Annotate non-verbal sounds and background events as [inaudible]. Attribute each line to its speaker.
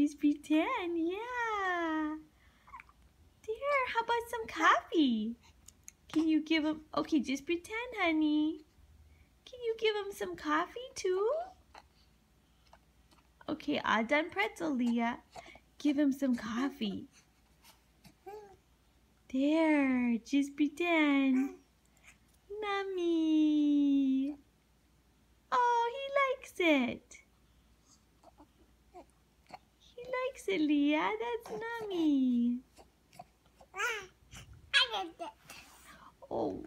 Speaker 1: Just pretend, yeah. There, how about some coffee? Can you give him, okay, just pretend, honey. Can you give him some coffee too? Okay, all done pretzel, Leah. Give him some coffee. There, just pretend. Nummy. Oh, he likes it. He likes [laughs] it, Leah. That's Nummy. Oh.